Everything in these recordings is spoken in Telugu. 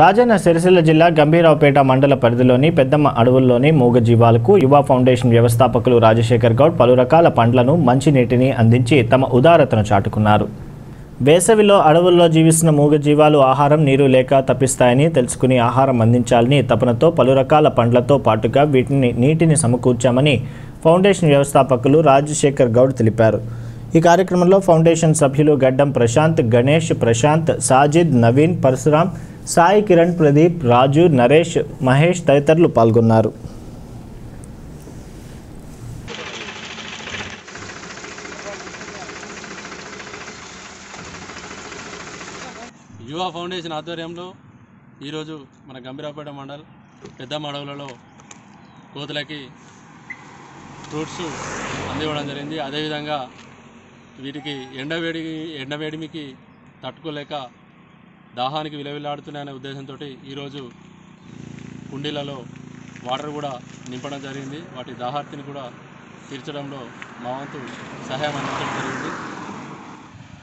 రాజన్న సిరిసిల్ల జిల్లా గంభీరావుపేట మండల పరిధిలోని పెద్దమ్మ అడవుల్లోని మూగజీవాలకు యువ ఫౌండేషన్ వ్యవస్థాపకులు రాజశేఖర్ గౌడ్ పలు రకాల పండ్లను మంచినీటిని అందించి తమ ఉదారతను చాటుకున్నారు. వేసవిలో అడవుల్లో జీవిస్తున్న మూగజీవాలు ఆహారం నీరు లేక తప్పిస్తాయని తెలుసుకుని ఆహారం అందించాలని తపనతో పలు రకాల పండ్లతో పాటుగా వీటిని నీటిని సమకూర్చామని ఫౌండేషన్ వ్యవస్థాపకులు రాజశేఖర్ గౌడ్ తెలిపారు. ఈ కార్యక్రమంలో ఫౌండేషన్ సభ్యులు గడ్డం ప్రశాంత్ గణేష్ ప్రశాంత్ సాజిద్ నవీన్ పరశురాం సాయి కిరణ్ ప్రదీప్ రాజు నరేష్ మహేష్ తదితరులు పాల్గొన్నారు. యువ ఫౌండేషన్ ఆధ్వర్యంలో ఈరోజు మన గంభీరాపేట మండల్ పెద్ద మడవులలో కోతులకి ఫ్రూట్స్ అందివ్వడం జరిగింది. అదేవిధంగా వీటికి ఎండవేడి ఎండవేడిమికి తట్టుకోలేక దాహానికి విలవిలాడుతున్నాయనే ఉద్దేశంతో ఈరోజు కుండీలలో వాటర్ కూడా నింపడం జరిగింది. వాటి దాహార్తిని కూడా తీర్చడంలో మా వంతు సహాయం అందించడం జరిగింది.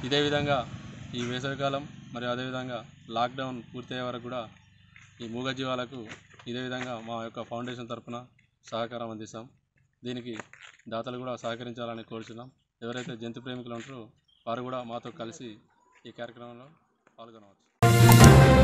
ఇదే విధంగా ఈ వేసవికాలం మరియు అదేవిధంగా లాక్డౌన్ పూర్తయ్యే వరకు కూడా ఈ మూగజీవాలకు ఇదే విధంగా మా యొక్క ఫౌండేషన్ తరఫున సహకారం అందిస్తాం. దీనికి దాతలు కూడా సహకరించాలని కోరుచున్నాం. ఎవరైతే జంతు ప్రేమికులు ఉంటారో వారు కూడా మాతో కలిసి ఈ కార్యక్రమంలో పాల్గొనవచ్చు.